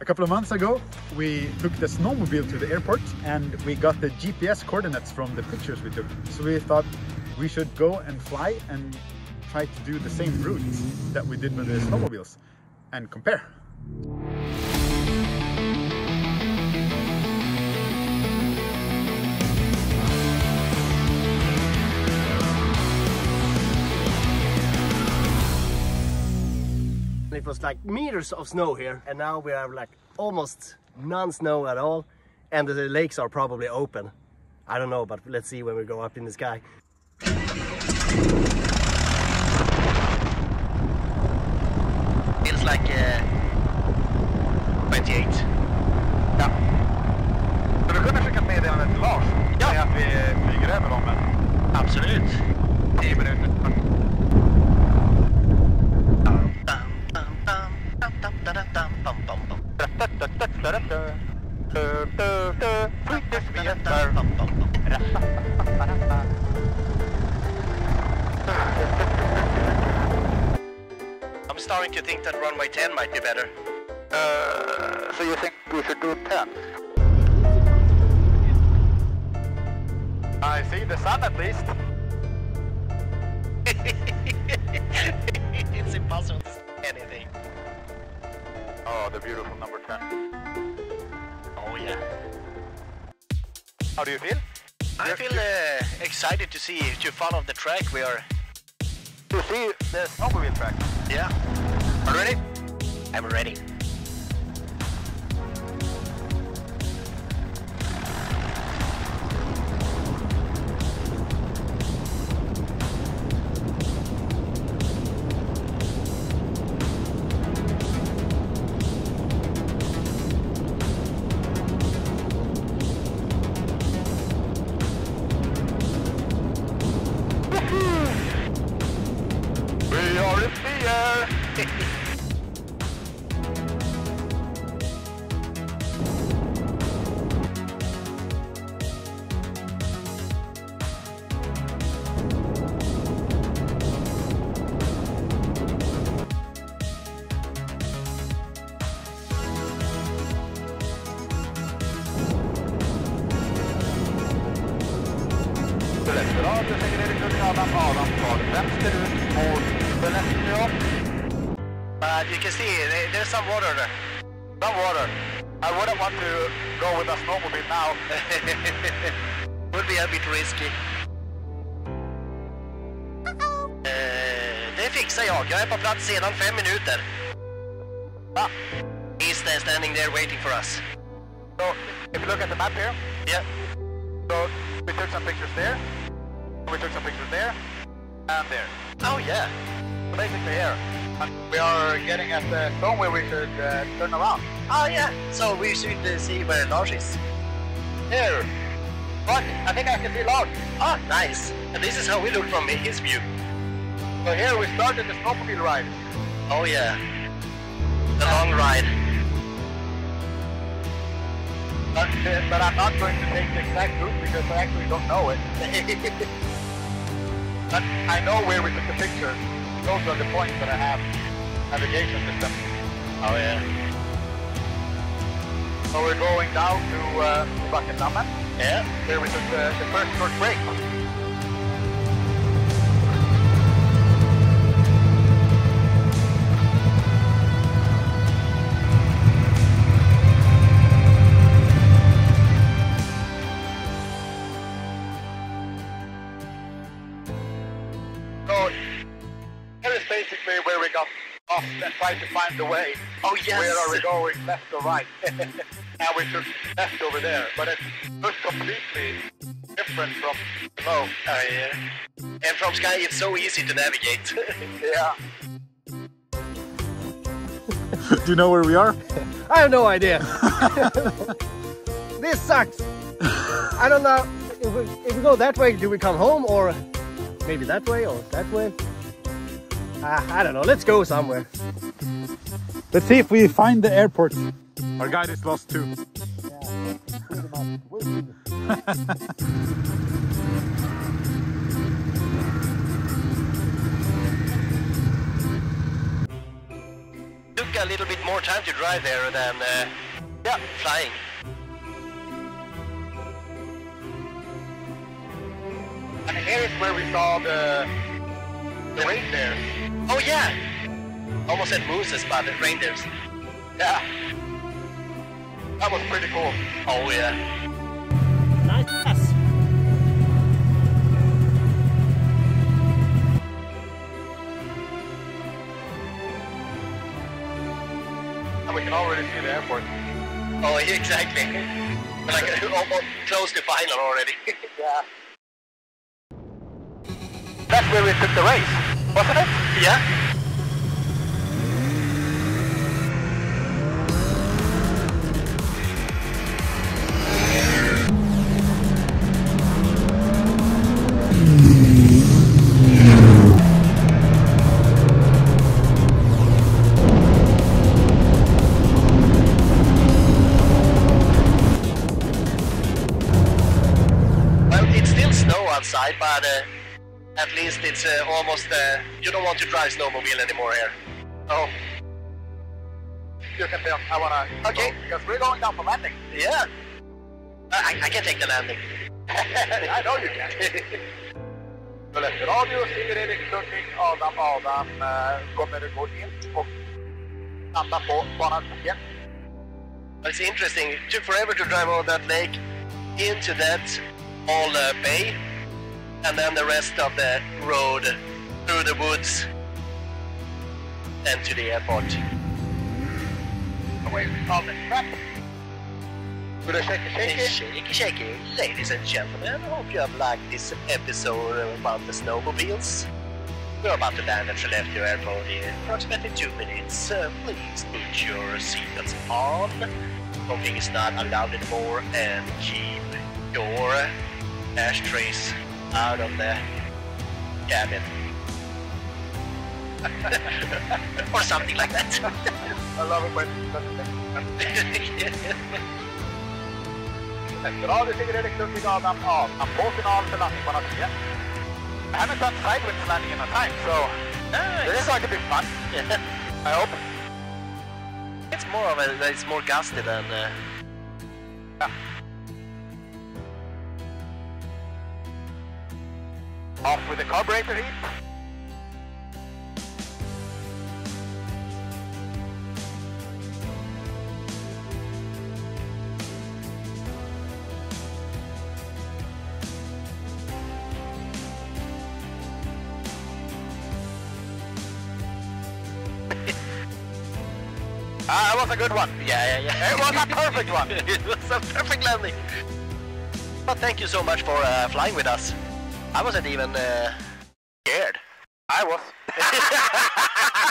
A couple of months ago, we took the snowmobile to the airport and we got the GPS coordinates from the pictures we took. So we thought we should go and fly and try to do the same routes that we did with the snowmobiles and compare. Was like meters of snow here and now we have like almost none snow at all and the lakes are probably open. I don't know, but let's see when we go up in the sky. Feels like uh, 28. I'm starting to think that runway 10 might be better. Uh, so you think we should do 10? I see the sun at least. it's impossible to see anything. Oh, the beautiful number 10. Oh yeah. How do you feel? I feel uh, excited to see, to follow the track we are. To see the snowmobile track? Yeah. Are you ready? I'm ready. Av, du säger Erik Ulrika Adam, tar vänsterut mot Skellefteå. But you can see there- there's some water there. Some water. I wouldn't want to go with a snowmobile now. Would be a bit risky. Det fixar jag. Jag är på plats sedan fem minuter. Ah, He's there standing there waiting for us. so if you look at the map here, Yeah. so we took some pictures there, we took some pictures there, and there. Oh yeah. Basically here. And we are getting at the stone where we should uh, turn around. Oh yeah. So we should uh, see where Lars is. Here. But I think I can see Lars. Oh, nice. And this is how we look from his view. So here we started the snowmobile ride. Oh yeah. The long ride. But, but I'm not going to take the exact route because I actually don't know it. But I know where we took the picture. Those are the points that I have navigation system. oh yeah. So we're going down to uh, Backendammen, Yeah. where we took the, the first short break. Basically where we got off and tried to find the way. Oh yes. Where are we going, left or right? now we took left over there, but it looks completely different from below. Oh yeah. And from sky it's so easy to navigate. Yeah. Do you know where we are? I have no idea. this sucks. I don't know. If we, if we go that way, do we come home or maybe that way or that way? Ah, I don't know. Let's go somewhere. Let's see if we find the airport. Our guide is lost too. Look a little bit more time to drive there than uh, yeah, flying. And here is where we saw the the reindeer. Oh yeah! Almost said mooses, but the reindeers. Yeah. That was pretty cool. Oh yeah. Nice. And we can already see the airport. Oh, yeah, exactly. We're like almost close to final already. Yeah. That's where we took the race, wasn't yeah. Well, it's still snow outside, but uh, at least it's uh, almost. Uh, you don't want to drive snowmobile anymore here. Oh. You can tell. I wanna. Okay. go, Because we're going down for landing. Yeah. I, I can take the landing. I know you can. Skellefteå Radio, Sigurd Erik Ludvig, Adam Adam eh, kommer gå in och landa på banan igen. It's interesting. It took forever to drive over that lake into that all uh, bay, and then the rest of the road through the woods and to the airport. Away from the. Good shaky shaky. Shaky, shaky, ladies and gentlemen. Hope you have liked this episode about the snowmobiles. We're about to land at Skellefteå Airport in approximately two minutes. Uh, please put your seatbelts on. Smoking is not allowed anymore, and keep your ashtrays out of the cabin. or something like that. I love it when Skellefteå Radio, Sigurd Erik Ludvig, Adam Adam på final för landning på natten igen. I haven't done sideways landing in a time, so this is going to be fun. I hope. It's more of a, it's more gusty than. Uh, Yeah. Off with the carburetor heat. Ah, that was a good one. yeah, yeah, yeah. It was a perfect one. it was a perfect landing. But thank you so much for uh, flying with us. I wasn't even uh, scared. I was.